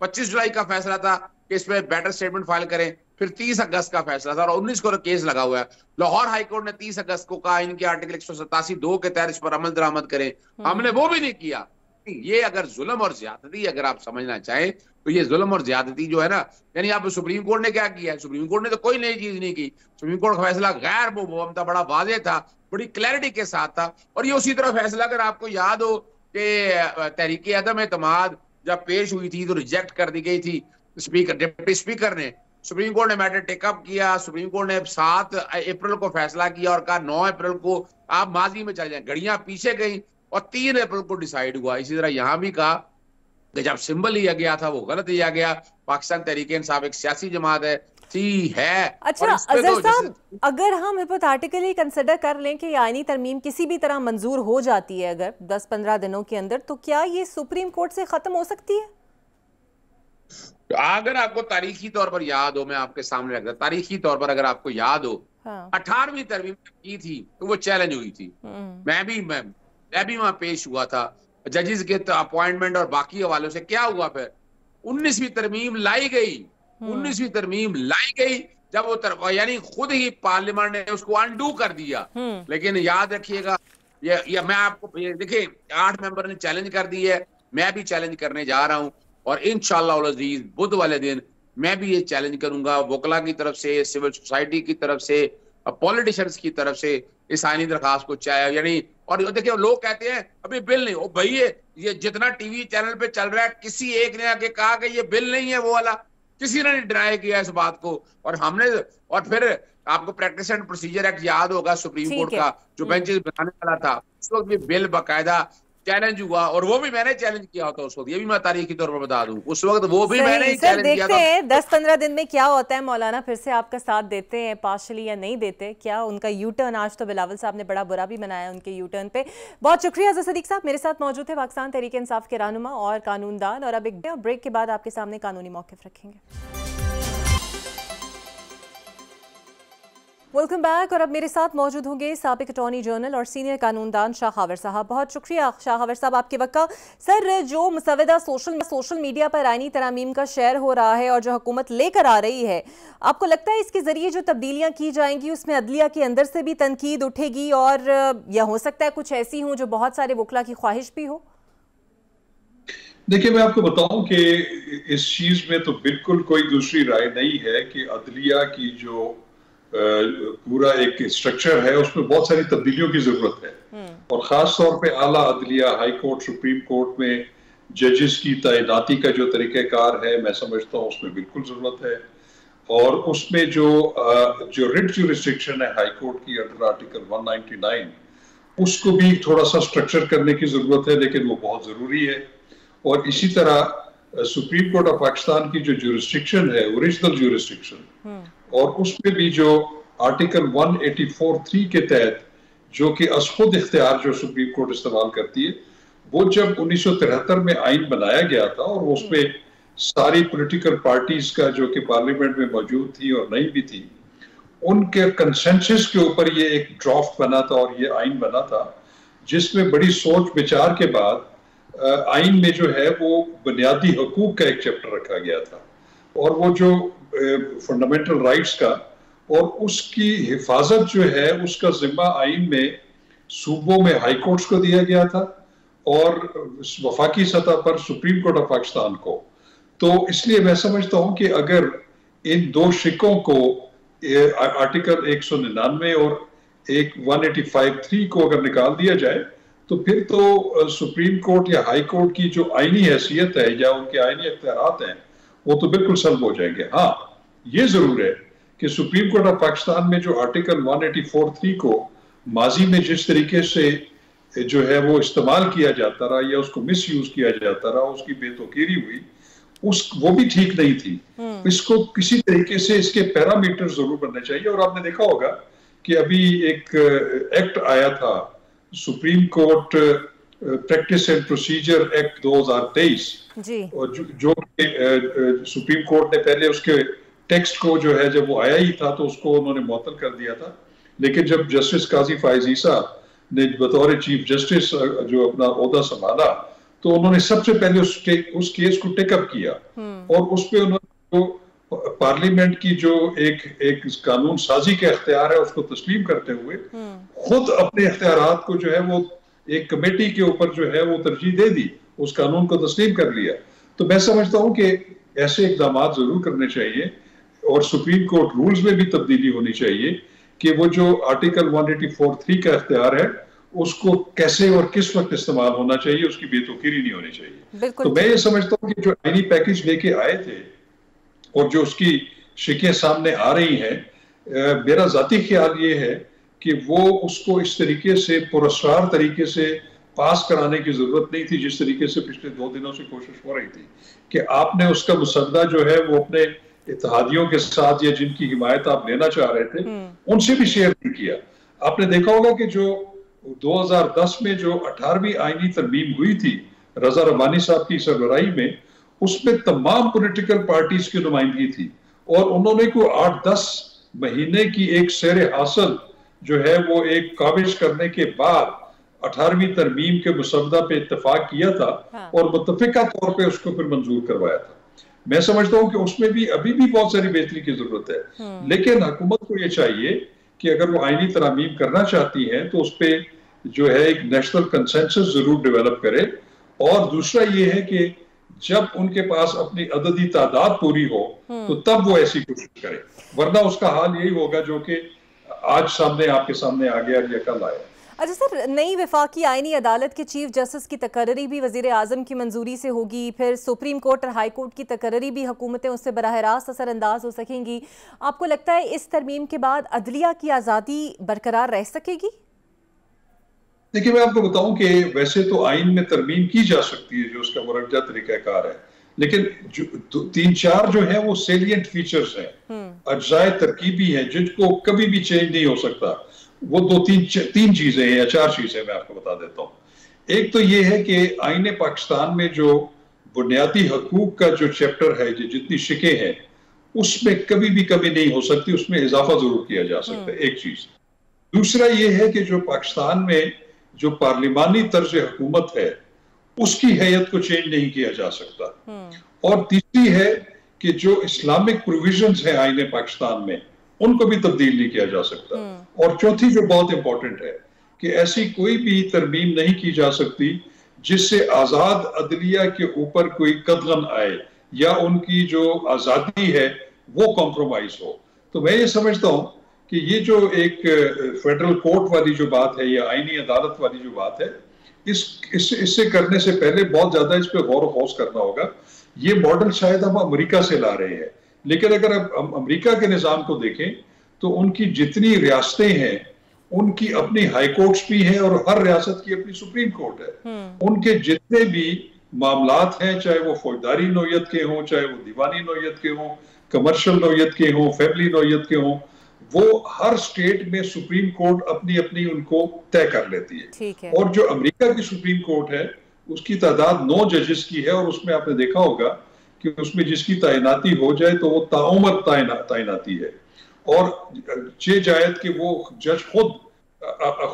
Speaker 3: पच्चीस जुलाई का फैसला था कि इस पे बेटर स्टेटमेंट फ़ाइल करें। फिर तीस अगस्त का फैसला था और उन्नीस को केस लगा हुआ है। लाहौर हाईकोर्ट ने तीस अगस्त को कहा इनके आर्टिकल एक सौ सतासी दो के तहत इस पर अमल दरामद करें। हम्म। हमने वो भी नहीं किया। ये अगर जुल्म और ज्यादती अगर आप समझना चाहें तो ये जुल्म और ज्यादती जो है ना, यानी आप सुप्रीम कोर्ट ने क्या किया? सुप्रीम कोर्ट ने तो कोई नई चीज़ नहीं की। सुप्रीम कोर्ट का फैसला गैर वो था, बड़ा वाजे था, बड़ी क्लैरिटी के साथ था, और ये उसी तरह फैसला, अगर आपको याद हो कि तहरीक अदम एतमाद जब पेश हुई थी तो रिजेक्ट कर दी गई थी स्पीकर डिप्टी स्पीकर ने। सुप्रीम कोर्ट ने मैटर टेकअप किया, सुप्रीम कोर्ट ने सात अप्रैल को फैसला किया और कहा नौ अप्रैल को आप माजी में चले जाए। घड़ियाँ पीछे गई और तीन अप्रैल को डिसाइड हुआ। इसी तरह यहाँ भी कहा कि जब सिंबल लिया गया था वो गलत लिया गया। पाकिस्तान तहरीक इंसाफ एक सियासी जमात है है।
Speaker 1: अच्छा अजहर तो साहब अगर हम हिपोथेटिकली कंसिडर कर लें कि आईनी तरमीम किसी भी तरह मंजूर हो जाती है अगर 10-15 दिनों के अंदर तो क्या ये सुप्रीम कोर्ट से खत्म हो सकती है?
Speaker 3: अगर आपको तारीखी तौर पर याद हो मैं आपके सामने रखता तारीखी तौर पर अगर आपको याद हो हाँ। अठारहवीं तरमीम की थी तो वो चैलेंज हुई थी। हम्म। मैं भी मैं, मैं भी वहाँ पेश हुआ था। जजेस के अपॉइंटमेंट और बाकी हवालों से क्या हुआ फिर? उन्नीसवीं तरमीम लाई गई। हम्म। उन्नीसवीं तरमीम लाई गई जब वो तर... यानी खुद ही पार्लियामेंट ने उसको अनडू कर दिया। हम्म। लेकिन याद रखिएगा ये, ये मैं आपको देखिए आठ मेंबर ने चैलेंज कर दी है। मैं भी चैलेंज करने जा रहा हूँ और इन अज़ीज़ बुध वाले दिन मैं भी ये चैलेंज करूँगा। वोकला की तरफ़ से सिविल सोसाइटी की तरफ़ से पॉलिटिशियंस की तरफ़ से इस आईनी दरखास्त को चाहे यानी और देखिए लोग कहते हैं अभी बिल नहीं ओ भाई ये ये जितना टीवी चैनल पे चल रहा है किसी एक ने आके कहा कि ये बिल नहीं है वो वाला। किसी ने नहीं डिनाई किया इस बात को। और हमने और फिर आपको प्रैक्टिस एंड प्रोसीजर एक्ट याद होगा सुप्रीम कोर्ट का जो बेंचेस हम्म। बनाने वाला था उस वक्त भी बिल बकायदा चैलेंज हुआ और वो भी मैंने चैलेंज किया होता उस वक्त। ये भी मैं तारीखी तौर पर बता दूँ। उस वक्त वो भी मैंने ही चैलेंज किया था। हैं
Speaker 1: दस पंद्रह दिन में क्या होता है मौलाना फिर से आपका साथ देते हैं पार्शली या नहीं देते क्या उनका यू टर्न आज तो बिलावल साहब ने बड़ा बुरा भी मनाया उनके यू टर्न पे। बहुत शुक्रिया अजर सदीक साहब मेरे साथ मौजूद है पाकिस्तान तरीके इंसाफ के रहनुमा और कानूनदान और अब एक ब्रेक के बाद आपके सामने कानूनी मौके रखेंगे। वेलकम बैक और अब मेरे साथ मौजूद होंगे सबक अटॉर्नी जनरल और सीनियर कानूनदान शाह खावर साहब बहुत शुक्रिया शाह खावर साहब आपके वक्त का। सर, जो मुसवदा सोशल सोशल मीडिया पर आइनी तरामीम का शेयर हो रहा है और जो हुकूमत लेकर आ रही है, आपको लगता है इसके ज़रिए जो तब्दीलियाँ की जाएँगी, उसमें अदलिया के अंदर से भी तनकीद उठेगी और यह हो सकता है कुछ ऐसी हूँ जो बहुत सारे वकला की ख्वाहिश भी हो?
Speaker 4: देखिए, मैं आपको बताऊँ कि इस चीज़ में तो बिल्कुल कोई दूसरी राय नहीं है कि अदलिया की जो पूरा एक स्ट्रक्चर है उसमें बहुत सारी तब्दीलियों की ज़रूरत है। हम्म। और खास तौर पे आला अदलिया हाई कोर्ट सुप्रीम कोर्ट में जजेस की तैनाती का जो तरीक़ाकार है मैं समझता हूँ उसमें बिल्कुल ज़रूरत है। और उसमें जो जो रिट जो रिस्ट्रिक्शन है हाई कोर्ट की अंडर आर्टिकल 199 उसको भी थोड़ा सा स्ट्रक्चर करने की ज़रूरत है लेकिन वो बहुत ज़रूरी है। और इसी तरह सुप्रीम कोर्ट ऑफ़ पाकिस्तान की जो जुरिस्ट्रिक्शन है ओरिजिनल जुरिस्ट्रिक्शन और उसमें भी जो आर्टिकल 184.3 के तहत, जो कि असखुद इख्तियार जो सुप्रीम कोर्ट इस्तेमाल करती है, वो जब उन्नीस सौ तिहत्तर में आइन बनाया गया था और उसमें सारी पॉलिटिकल पार्टीज़ का जो कि पार्लियामेंट में मौजूद थी और नहीं भी थी, उनके कंसेंसस के ऊपर ये एक ड्राफ्ट बना था और ये आइन बना था, जिसमें बड़ी सोच विचार के बाद आइन में जो है वो बुनियादी हकूक का एक चैप्टर रखा गया था। और वो जो फंडामेंटल राइट्स का, और उसकी हिफाजत जो है, उसका जिम्मा आइन में, सूबों में हाई कोर्ट्स को दिया गया था, और वफाकी सतह पर सुप्रीम कोर्ट ऑफ़ पाकिस्तान को। तो इसलिए मैं समझता हूँ कि अगर इन दो शिकों को आर्टिकल एक सौ निन्यानवे और एक वन एटी फाइव थ्री को अगर निकाल दिया जाए तो फिर तो सुप्रीम कोर्ट या हाई कोर्ट की जो आईनी हैसियत है या उनके आईनी अख्तियार हैं वो तो बिल्कुल सल्ब हो जाएँगे। हाँ ये ज़रूर है कि सुप्रीम कोर्ट ऑफ़ पाकिस्तान में जो आर्टिकल 184.3 को माजी में जिस तरीके से जो है वो इस्तेमाल किया जाता रहा या उसको मिस यूज़ किया जाता रहा उसकी बेतुकीरी हुई उस वो भी ठीक नहीं थी। हम्म। इसको किसी तरीके से इसके पैरामीटर ज़रूर बनने चाहिए। और आपने देखा होगा कि अभी एक एक्ट आया था supreme court practice and procedure act 2023 जी और जो, जो सुप्रीम कोर्ट ने पहले उसके टेक्स्ट को जो है जब वो आया ही था तो उसको उन्होंने मुअतल कर दिया था लेकिन जब जस्टिस काजी फायजीसा ने बतौर चीफ जस्टिस जो अपना अहदा संभाला तो उन्होंने सबसे पहले उस उस केस को टेकअप किया हम्म। और उस पर उन्होंने जो पार्लियामेंट की जो एक एक कानून साजी का अख्तियार है उसको तस्लीम करते हुए हम्म। खुद अपने अख्तियार को जो है वो एक कमेटी के ऊपर जो है वो तरजीह दे दी उस कानून को तस्लीम कर लिया। तो मैं समझता हूँ कि ऐसे इकदाम ज़रूर करने चाहिए और सुप्रीम कोर्ट रूल्स में भी तब्दीली होनी चाहिए कि वो जो आर्टिकल 184.3 का अख्तियार है उसको कैसे और किस वक्त इस्तेमाल होना चाहिए उसकी बेतुकीरी नहीं होनी चाहिए। तो मैं ये समझता हूँ कि जो आईनी पैकेज लेके आए थे और जो उसकी शिकें सामने आ रही हैं मेरा जाती ख्याल ये है कि वो उसको इस तरीके से पुरस्कार तरीके से पास कराने की ज़रूरत नहीं थी जिस तरीके से पिछले दो दिनों से कोशिश हो रही थी कि आपने उसका मुसद्दा जो है वो अपने इतिहादियों के साथ या जिनकी हिमायत आप लेना चाह रहे थे हम्म। उनसे भी शेयर नहीं किया आपने देखा होगा कि जो 2010 में जो अठारहवीं आईनी तरमीम हुई थी रजा रबानी साहब की सरबराही में उसमें तमाम पॉलिटिकल पार्टीज़ की नुमाइंदगी थी और उन्होंने को आठ दस महीने की एक शेर हासिल जो है वो एक काबिज करने के बाद अठारहवीं तरमीम के मुसवदा पे इतफाक किया था हाँ। और मुतफिका तौर पर उसको फिर मंजूर करवाया था मैं समझता हूँ कि उसमें भी अभी भी बहुत सारी बेहतरी की ज़रूरत है हम्म। लेकिन हुकूमत को ये चाहिए कि अगर वो आईनी तरामीम करना चाहती है तो उस पर जो है एक नेशनल कंसेंसस ज़रूर डेवलप करे और दूसरा ये है कि जब उनके पास अपनी अददी तादाद पूरी हो हम्म। तो तब वो ऐसी कोशिश करे वरना उसका हाल यही होगा जो कि आज सामने आपके सामने आ गया या कल आया।
Speaker 1: अच्छा सर नई विफाकी आइनी अदालत के चीफ जस्टिस की तकर्री भी वज़ीर अजम की मंजूरी से होगी। फिर सुप्रीम कोर्ट और हाई कोर्ट की तकर्री भी हुकूमतें उससे बरह रास्त असरअंदाज हो सकेंगी। आपको लगता है इस तरमीम के बाद अदलिया की आज़ादी बरकरार रह सकेगी?
Speaker 4: देखिए मैं आपको बताऊँ कि वैसे तो आइन में तरमीम की जा सकती है जो उसका मुरजा तरीक़ाकार है। लेकिन जो तीन चार जो है वो सेलियंट फीचर्स हैं हम्म। अजाय तरकीबी हैं जिनको कभी भी चेंज नहीं हो सकता वो दो तीन तीन चीज़ें हैं या चार चीज़ें मैं आपको बता देता हूँ एक तो ये है कि आईने पाकिस्तान में जो बुनियादी हकूक का जो चैप्टर है जो जितनी शिके हैं उसमें कभी भी कमी नहीं हो सकती उसमें इजाफा ज़रूर किया जा सकता है हम्म। एक चीज़ दूसरा ये है कि जो पाकिस्तान में जो पार्लिमानी तर्ज हुकूमत है उसकी हैयत को चेंज नहीं किया जा सकता हम्म। और तीसरी है कि जो इस्लामिक प्रोविज़न है आईने पाकिस्तान में उनको भी तब्दील नहीं किया जा सकता हम्म। और चौथी जो बहुत इंपॉर्टेंट है कि ऐसी कोई भी तरमीम नहीं की जा सकती जिससे आज़ाद अदलिया के ऊपर कोई कदगन आए या उनकी जो आज़ादी है वो कॉम्प्रोमाइज हो तो मैं ये समझता हूँ कि ये जो एक फेडरल कोर्ट वाली जो बात है या आईनी अदालत वाली जो बात है इस इस इससे करने से पहले बहुत ज़्यादा इस पर गौर वोस करना होगा। ये मॉडल शायद हम अमेरिका से ला रहे हैं। लेकिन अगर आप अमेरिका के निज़ाम को देखें तो उनकी जितनी रियासतें हैं उनकी अपनी हाई कोर्ट्स भी हैं और हर रियासत की अपनी सुप्रीम कोर्ट है। हम्म। उनके जितने भी मामलात हैं चाहे वो फौजदारी नोयत के हों चाहे वो दीवानी नोयत के हों कमर्शियल नोयत के हों फैमिली नोयत के हों वो हर स्टेट में सुप्रीम कोर्ट अपनी अपनी उनको तय कर लेती है, है। और जो अमेरिका की सुप्रीम कोर्ट है उसकी तादाद नौ जजेस की है और उसमें आपने देखा होगा कि उसमें जिसकी तैनाती हो जाए तो वो ताउमर तैनाती है। और चे जायद कि वो जज खुद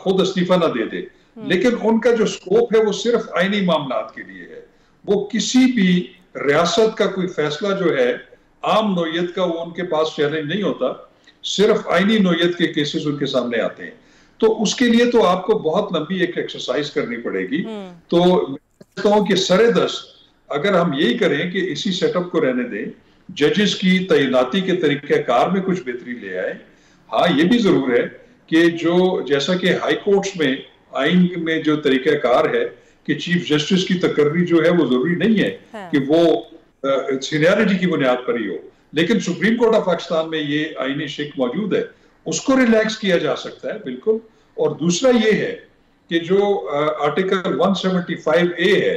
Speaker 4: खुद इस्तीफा ना दे दे। हम्म। लेकिन उनका जो स्कोप है वो सिर्फ़ आईनी मामला के लिए है। वो किसी भी रियासत का कोई फैसला जो है आम नोयत का वो उनके पास चैलेंज नहीं होता। सिर्फ़ आईनी नोयत के केसेस उनके सामने आते हैं तो उसके लिए तो आपको बहुत लंबी एक एक्सरसाइज करनी पड़ेगी हम्म। तो मैं कहता हूँ कि सरे दस अगर हम यही करें कि इसी सेटअप को रहने दें जजेस की तैनाती के तरीके कार में कुछ बेहतरी ले आए हाँ ये भी ज़रूर है कि जो जैसा कि हाई कोर्ट्स में आइन में जो तरीक़ाकार है कि चीफ जस्टिस की तकर्री जो है वो ज़रूरी नहीं है हाँ। कि वो सीनियरिटी की बुनियाद पर ही हो लेकिन सुप्रीम कोर्ट ऑफ़ पाकिस्तान में ये आईनी शिक मौजूद है, उसको रिलैक्स किया जा सकता है, बिल्कुल। और दूसरा ये है कि जो आर्टिकल 175 ए है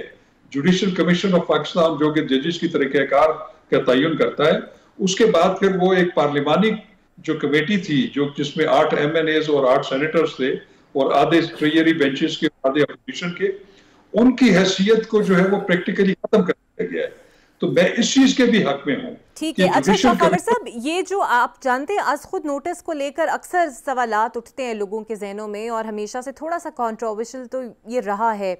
Speaker 4: जुडिशियल कमीशन ऑफ़ पाकिस्तान, जो कि जजेस की तरीक़ाकार का तयन करता है, उसके बाद फिर वो एक पार्लिमानी जो कमेटी थी, जो जिसमें आठ एम एन एज और आठ सेनेटर्स थे, और आधे ट्रेजरी बेंचेस के, आधे अपोजिशन के, उनकी हैसियत को जो है वो प्रैक्टिकली खत्म कर दिया गया है। तो मैं इस चीज़ के भी हक में हूँ
Speaker 1: ठीक है अच्छा शाहर साहब ये जो आप जानते हैं आज खुद नोटिस को लेकर अक्सर सवाल उठते हैं लोगों के जहनों में और हमेशा से थोड़ा सा कॉन्ट्रोवर्शियल तो ये रहा है।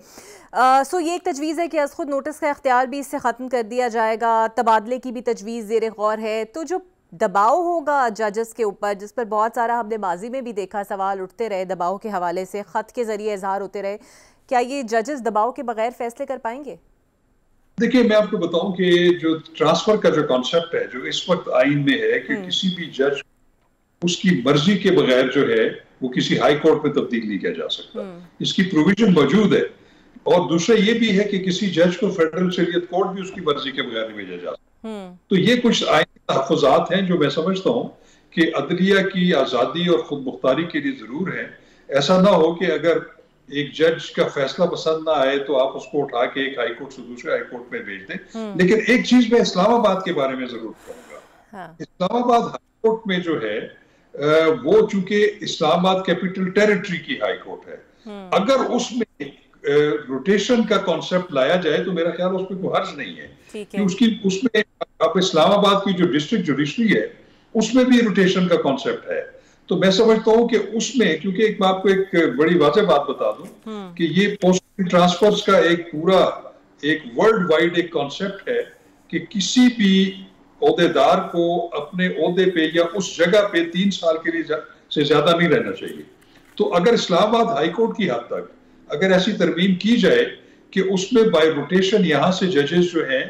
Speaker 1: आ, सो ये एक तजवीज़ है कि आज खुद नोटिस का इख्तियार भी इससे ख़त्म कर दिया जाएगा तबादले की भी तजवीज़ जेर गौर है। तो जो दबाव होगा जजेस के ऊपर जिस पर बहुत सारा हमने माजी में भी देखा सवाल उठते रहे दबाव के हवाले से ख़त के ज़रिए इजहार होते रहे क्या ये जजेस दबाव के बगैर फैसले कर पाएँगे?
Speaker 4: देखिए मैं आपको बताऊँ कि जो ट्रांसफ़र का जो कॉन्सेप्ट है जो इस वक्त आइन में है कि हम्म। किसी भी जज उसकी मर्ज़ी के बगैर जो है वो किसी हाई कोर्ट में तब्दील नहीं किया जा सकता हम्म। इसकी प्रोविज़न मौजूद है और दूसरा ये भी है कि किसी जज को फेडरल शरीयत कोर्ट भी उसकी मर्ज़ी के बगैर नहीं भेजा जा सकता हम्म। तो ये कुछ आइन तहफात हैं जो मैं समझता हूँ कि अदलिया की आज़ादी और खुद मुख्तारी के लिए ज़रूर है ऐसा ना हो कि अगर एक जज का फैसला पसंद ना आए तो आप उसको उठा के एक हाई कोर्ट से दूसरे हाई कोर्ट में भेज दें हम्म। लेकिन एक चीज़ मैं इस्लामाबाद के बारे में ज़रूर कहूँगा हाँ। इस्लामाबाद हाई कोर्ट में जो है वो चूँकि इस्लामाबाद कैपिटल टेरिटरी की हाई कोर्ट है हम्म। अगर उसमें रोटेशन का कॉन्सेप्ट लाया जाए तो मेरा ख्याल उसमें कोई हर्ज नहीं है कि उसकी उसमें अब इस्लामाबाद की जो डिस्ट्रिक्ट जुडिशरी है उसमें भी रोटेशन का कॉन्सेप्ट है तो मैं समझता हूँ कि उसमें क्योंकि एक मैं आपको एक बड़ी वाजह बात बता दूँ हम्म। कि ये पोस्ट ट्रांसफर्स का एक पूरा एक वर्ल्ड वाइड एक कॉन्सेप्ट है कि किसी भी अहदेदार को अपने अहदे पे या उस जगह पे तीन साल के लिए जा, से ज़्यादा नहीं रहना चाहिए तो अगर इस्लामाबाद हाईकोर्ट की हद तक अगर ऐसी तरमीम की जाए कि उसमें बाय रोटेशन यहाँ से जजेस जो हैं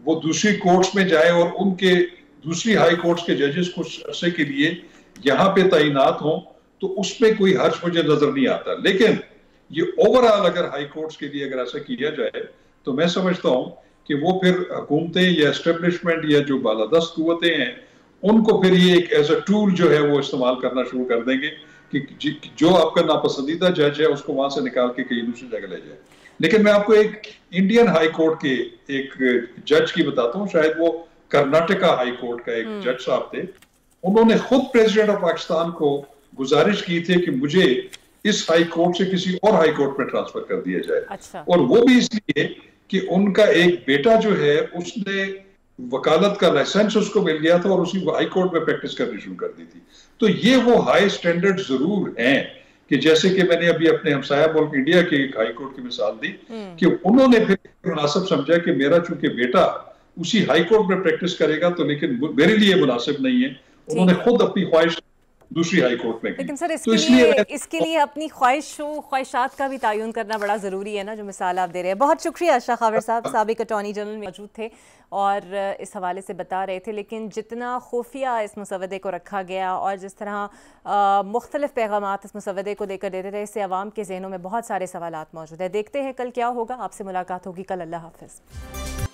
Speaker 4: वो दूसरी कोर्ट्स में जाए और उनके दूसरी हाई कोर्ट्स के जजेस कुछ अरसे के लिए यहाँ पे तैनात हों तो उसमें कोई हर्ष मुझे नज़र नहीं आता। लेकिन ये ओवरऑल अगर हाई कोर्ट्स के लिए अगर ऐसा किया जाए तो मैं समझता हूँ कि वो फिर हुकूमतें या एस्टेब्लिशमेंट या जो बालादस्त कुतें हैं उनको फिर ये एक एज अ टूल जो है वो इस्तेमाल करना शुरू कर देंगे कि जो आपका नापसंदीदा जज है उसको वहाँ से निकाल के कहीं दूसरी जगह ले जाए। लेकिन मैं आपको एक इंडियन हाई कोर्ट के एक जज की बताता हूँ शायद वो कर्नाटका हाई कोर्ट का एक जज हम्म। साहब थे। उन्होंने खुद प्रेसिडेंट ऑफ़ पाकिस्तान को गुजारिश की थी कि मुझे इस हाई कोर्ट से किसी और हाई कोर्ट में ट्रांसफ़र कर दिया जाए अच्छा। और वो भी इसलिए कि उनका एक बेटा जो है उसने वकालत का लाइसेंस उसको मिल गया था और उसी हाई कोर्ट में प्रैक्टिस करनी शुरू कर दी थी तो ये वो हाई स्टैंडर्ड ज़रूर हैं कि जैसे कि मैंने अभी अपने हमसाया मुल्क इंडिया के एक हाई कोर्ट की मिसाल दी हम्म। कि उन्होंने फिर मुनासिब समझा कि मेरा चूँकि बेटा उसी हाई कोर्ट में प्रैक्टिस करेगा तो लेकिन मेरे लिए मुनासिब नहीं है उन्होंने खुद अपनी ख्वाहिश दूसरी हाई कोर्ट में
Speaker 1: लेकिन सर इसके तो लिए इसके लिए अपनी ख्वाहिशों ख्वाहिशात का भी तयन करना बड़ा ज़रूरी है ना जो मिसाल आप दे रहे हैं। बहुत शुक्रिया अशा खावर साहब। सबक अटॉर्नी जनरल मौजूद थे और इस हवाले से बता रहे थे लेकिन जितना खुफिया इस मुसवदे को रखा गया और जिस तरह मुख्तलिफ़ पैगाम इस मुसवदे को लेकर देते रहे इससे आवाम के जहनों में बहुत सारे सवाल मौजूद है। देखते हैं कल क्या होगा। आपसे मुलाकात होगी। कल अल्लाह हाफिज़।